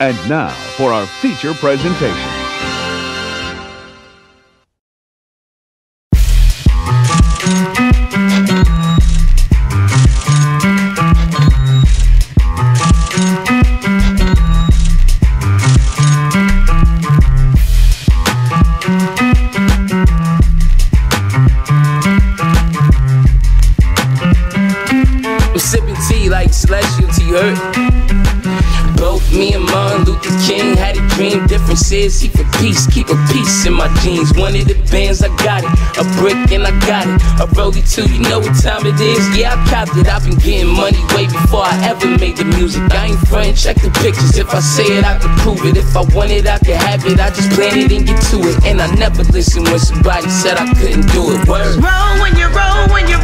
And now for our feature presentation. Sipping tea like celestial tea? Both me and Martin Luther King had a dream. Differences, he for peace, keep a peace in my jeans. One of the bands, I got it. A brick and I got it. A rollie too, you know what time it is? Yeah, I copped it. I've been getting money way before I ever made the music. I ain't frontin', check the pictures. If I say it, I can prove it. If I want it, I can have it. I just plan it and get to it. And I never listen when somebody said I couldn't do it. Word. Roll when you roll, when you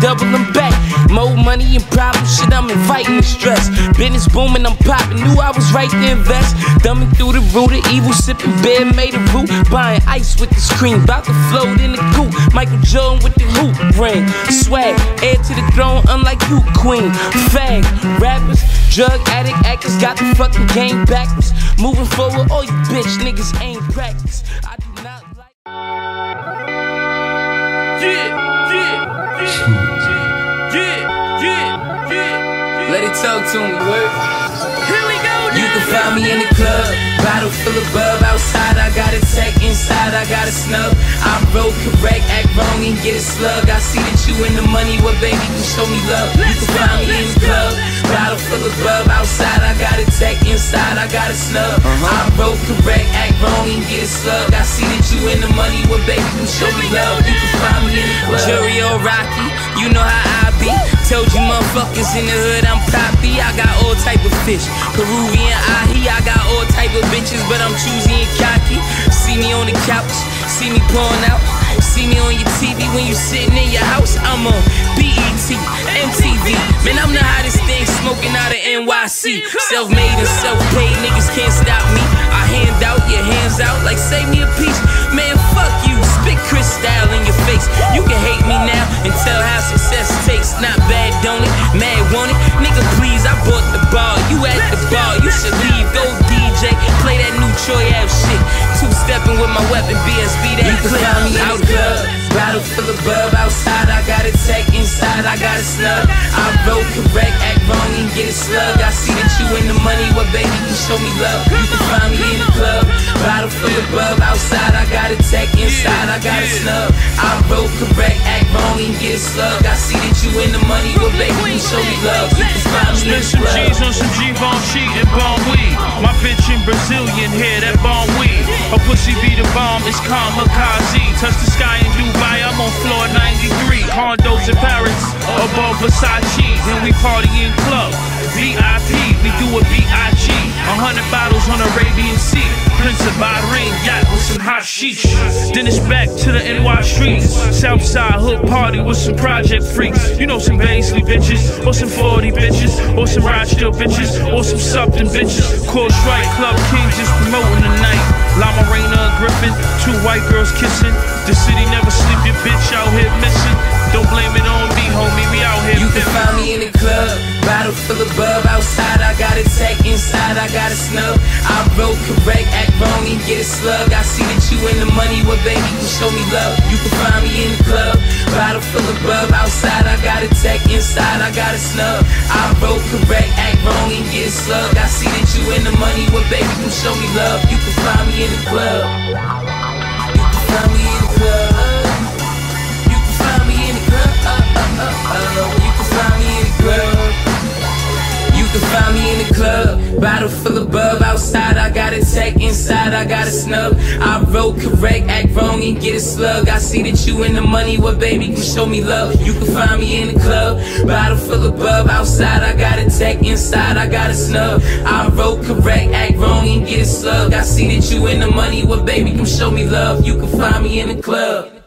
double them back. More money and problems, shit, I'm inviting the stress. Business booming, I'm popping, knew I was right to invest. Thumbing through the root of evil, sipping beer made of root. Buying ice with the screen, about to float in the coop. Michael Jordan with the hoop ring. Swag, heir to the throne, unlike you, queen. Fag, rappers, drug addict actors, got the fucking game backwards. Moving forward, all you bitch niggas ain't practice. I talk to me, word. Here we go. You can find me in the club, bottle full of bub outside. I got a tech inside, I got a snub. I roll correct, act wrong and get a slug. I see that you in the money, well baby, you show me love. You can find me in the club, bottle full of bub outside. I got a tech inside, I got a snub. Uh-huh. I roll correct, act wrong and get a slug. I see that you in the money, well baby, you show me love. You can find me in the club. Jury or Rocky, you know how I be. Told you motherfuckers in the hood I'm poppy. I got all type of fish, Peruvian ahi. I got all type of bitches, but I'm choosy and cocky. See me on the couch, see me pouring out. See me on your TV when you sitting in your house. I'm on BET, MTV. Man, I'm the hottest thing smoking out of NYC. Self-made and self-paid, niggas can't stop me. I hand out your hands out like save me a piece. Not bad, don't it? Mad, want it? Nigga, please, I bought the bar. You at the bar, you should leave. Go DJ, play that new Troy Ave shit. Two stepping with my weapon, BSB that clip. Out the club, bottle full of bub tech I got a snub. I wrote correct, act wrong and get a slug. I see that you in the money, well baby, you show me love. You can find me in the club, bottle full of bub outside. I got a tech inside, I got a snub. I wrote correct, act wrong and get a slug. I see that you in the money, well baby, you show me love. You can find me in the club. Spend some. G's on some cheat and bomb weed. My bitch in Brazilian hair, that bomb weed. Her pussy be the bomb, it's kamikaze. Touch the sky in Dubai, on floor 93. Condos in Paris, above Versace. Then we party in club. VIP, we do a B.I.G. A hundred bottles on Arabian Sea. Prince of Bahrain yacht with some hot sheesh. Then it's back to the NY streets. Southside hood party with some project freaks. You know some Baisley bitches, or some 40 bitches, or some Rochdale bitches, or some something bitches. Court right, Club King just promoting the night. Lama Raina and Griffin, two white girls kissing. The city never sleep, your bitch out here missing. Don't blame it on me, homie, we out here You can find me in the club, bottle full of bub outside. I got a snub. I roll correct, act wrong and get a slug. I see that you in the money, well baby, you show me love. You can find me in the club, bottle full of bub outside. I got a tech inside, I got a snub. I roll correct, act wrong and get a slug. I see that you in the money, well baby, you show me love. You can find me in the club. Bottle full of bub outside. I got a tech inside, I got a snub. I wrote correct, act wrong, and get a slug. I see that you in the money, what baby can show me love. You can find me in the club, bottle full of bub. Outside, I got a tech, inside, I got a snub. I wrote correct, act wrong, and get a slug. I see that you in the money, what baby can show me love. You can find me in the club.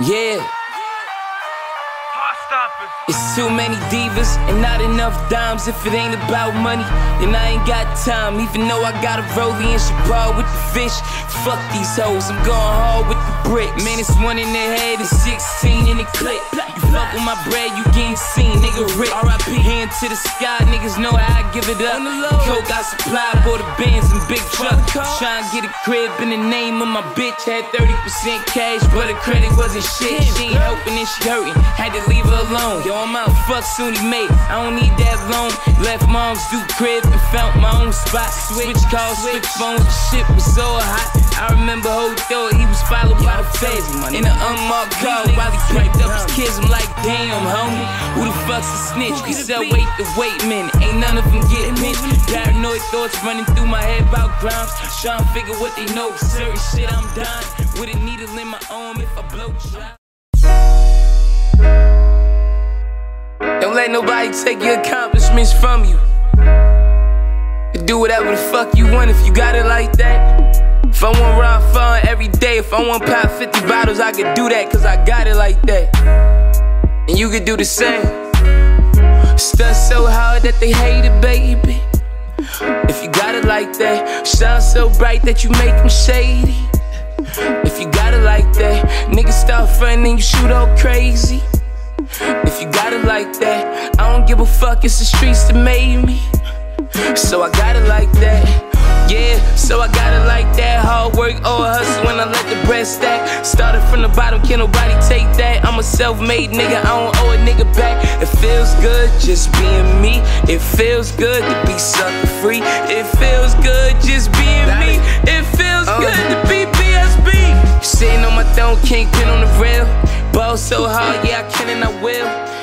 Yeah. It's too many divas and not enough dimes. If it ain't about money, then I ain't got time. Even though I got a rollie and she ball with the fish. Fuck these hoes, I'm going hard with the brick. Man, it's one in the head and 16 in the clip. Fuck with my bread, you getting seen, nigga rip. R.I.P. Hand to the sky, niggas know how I give it up. Coke I supply, bought the bands and big truck. Trying to get a crib in the name of my bitch. Had 30% cash, but the credit wasn't shit. She ain't helping and she hurting. Had to leave her alone. Yo, I'm out, fuck Fannie Mae. I don't need that loan. Left mom's do crib and found my own spot. Switch calls, switch phones, shit was so hot. I remember whole thought he was followed by the feds in an unmarked car while he piped up his kids. I'm like, damn, homie, who the fuck's a snitch? He said, wait the wait minute, ain't none of them getting pinched. Paranoid thoughts running through my head about crimes. Trying to figure what they know. Certain shit, I'm dying with a needle in my arm if I blow dry. Don't let nobody take your accomplishments from you. Do whatever the fuck you want if you got it like that. If I want rob fun every day, if I want pop 50 bottles, I could do that, cause I got it like that. And you could do the same. Stunt so hard that they hate it, baby. If you got it like that, shine so bright that you make them shady. If you got it like that, niggas start frontin' and you shoot all crazy. If you got it like that, I don't give a fuck, it's the streets that made me. So I got it like that. Yeah, so I got it like that. Hard work or hustle when I let the bread stack. Started from the bottom, can't nobody take that. A self made nigga, I don't owe a nigga back. It feels good just being me. It feels good to be sucker free. It feels good just being me. It feels uh. good to be BSB. Sitting on my throne, kingpin on the rail. Ball so hard, yeah, I can and I will.